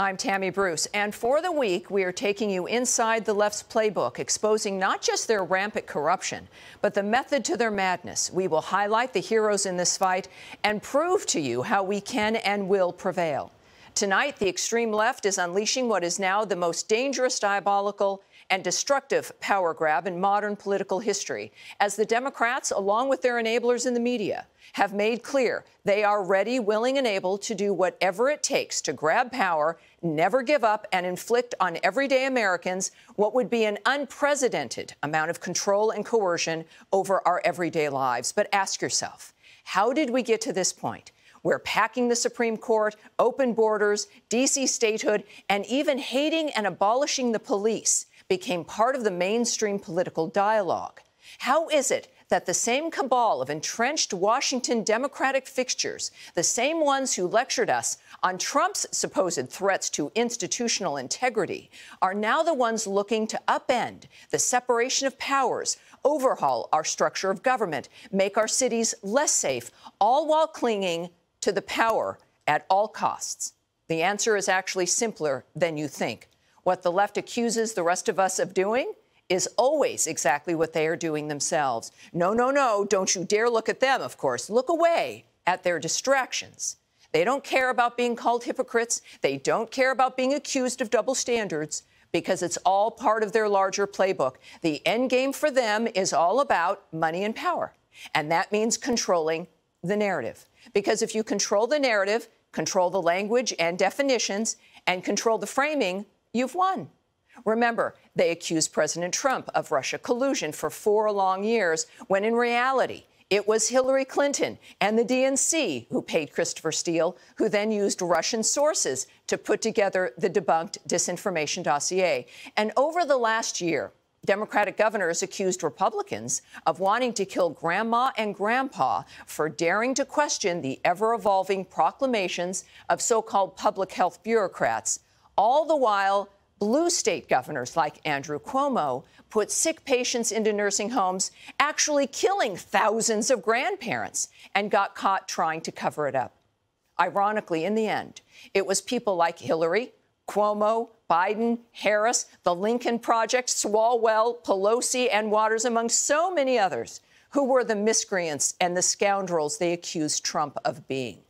I'm Tammy Bruce, and for the week, we are taking you inside the left's playbook, exposing not just their rampant corruption, but the method to their madness. We will highlight the heroes in this fight and prove to you how we can and will prevail. Tonight, the extreme left is unleashing what is now the most dangerous, diabolical, and destructive power grab in modern political history, as the Democrats, along with their enablers in the media, have made clear they are ready, willing, and able to do whatever it takes to grab power, never give up, and inflict on everyday Americans what would be an unprecedented amount of control and coercion over our everyday lives. But ask yourself, how did we get to this point? We're packing the Supreme Court, open borders, D.C. statehood, and even hating and abolishing the police became part of the mainstream political dialogue. How is it that the same cabal of entrenched Washington Democratic fixtures, the same ones who lectured us on Trump's supposed threats to institutional integrity, are now the ones looking to upend the separation of powers, overhaul our structure of government, make our cities less safe, all while clinging to the power at all costs? The answer is actually simpler than you think. What the left accuses the rest of us of doing is always exactly what they are doing themselves. No, no, no, don't you dare look at them, of course. Look away at their distractions. They don't care about being called hypocrites. They don't care about being accused of double standards because it's all part of their larger playbook. The end game for them is all about money and power. And that means controlling the narrative. Because if you control the narrative, control the language and definitions, and control the framing, you've won. Remember, they accused President Trump of Russia collusion for four long years, when in reality, it was Hillary Clinton and the DNC who paid Christopher Steele, who then used Russian sources to put together the debunked disinformation dossier. And over the last year, Democratic governors accused Republicans of wanting to kill grandma and grandpa for daring to question the ever evolving proclamations of so called public health bureaucrats all the while, blue state governors like Andrew Cuomo put sick patients into nursing homes, actually killing thousands of grandparents, and got caught trying to cover it up. Ironically, in the end, it was people like Hillary, Cuomo, Biden, Harris, the Lincoln Project, Swalwell, Pelosi, and Waters, among so many others, who were the miscreants and the scoundrels they accused Trump of being.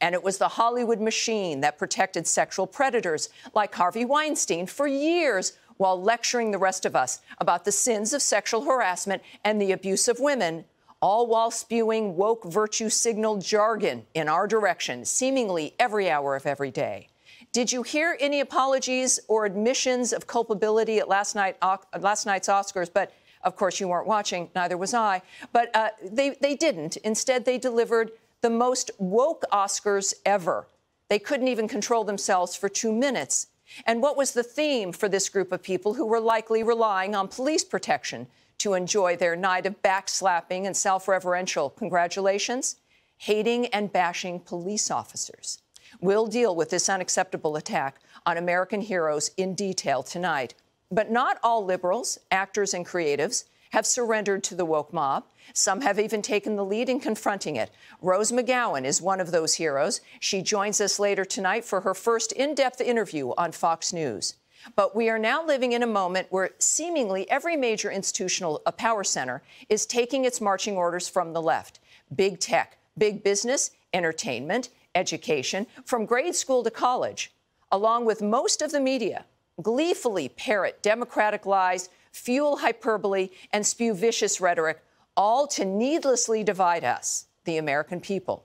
And it was the Hollywood machine that protected sexual predators like Harvey Weinstein for years while lecturing the rest of us about the sins of sexual harassment and the abuse of women, all while spewing woke virtue signal jargon in our direction, seemingly every hour of every day. Did you hear any apologies or admissions of culpability at last, night, last night's Oscars? But of course, you weren't watching, neither was I. But uh, they, they didn't. Instead, they delivered the most woke Oscars ever. They couldn't even control themselves for two minutes. And what was the theme for this group of people who were likely relying on police protection to enjoy their night of backslapping and self reverential congratulations? Hating and bashing police officers. We'll deal with this unacceptable attack on American heroes in detail tonight. But not all liberals, actors, and creatives have surrendered to the woke mob. Some have even taken the lead in confronting it. Rose McGowan is one of those heroes. She joins us later tonight for her first in depth interview on Fox News. But we are now living in a moment where seemingly every major institutional uh, power center is taking its marching orders from the left big tech, big business, entertainment, education, from grade school to college, along with most of the media, gleefully parrot Democratic lies fuel hyperbole, and spew vicious rhetoric, all to needlessly divide us, the American people.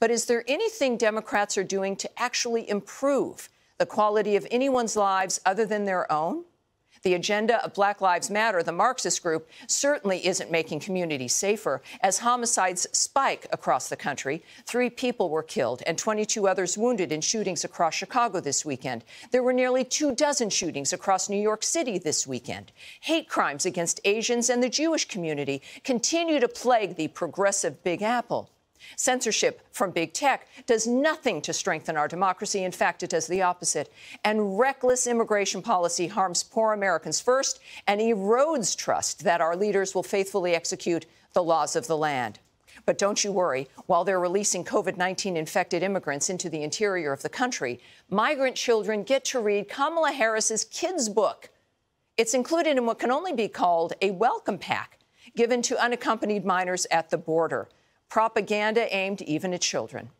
But is there anything Democrats are doing to actually improve the quality of anyone's lives other than their own? The agenda of Black Lives Matter, the Marxist group, certainly isn't making communities safer. As homicides spike across the country, three people were killed and 22 others wounded in shootings across Chicago this weekend. There were nearly two dozen shootings across New York City this weekend. Hate crimes against Asians and the Jewish community continue to plague the progressive Big Apple. Censorship from big tech does nothing to strengthen our democracy. In fact, it does the opposite. And reckless immigration policy harms poor Americans first and erodes trust that our leaders will faithfully execute the laws of the land. But don't you worry, while they're releasing COVID 19 infected immigrants into the interior of the country, migrant children get to read Kamala Harris's kids' book. It's included in what can only be called a welcome pack given to unaccompanied minors at the border. Propaganda aimed even at children.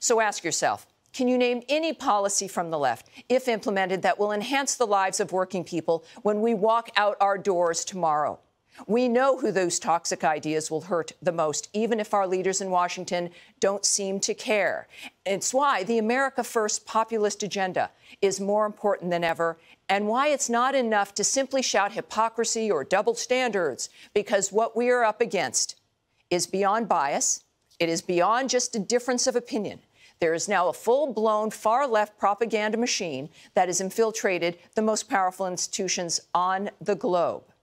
So ask yourself can you name any policy from the left, if implemented, that will enhance the lives of working people when we walk out our doors tomorrow? We know who those toxic ideas will hurt the most, even if our leaders in Washington don't seem to care. It's why the America First populist agenda is more important than ever, and why it's not enough to simply shout hypocrisy or double standards, because what we are up against is beyond bias, it is beyond just a difference of opinion. There is now a full blown far left propaganda machine that has infiltrated the most powerful institutions on the globe.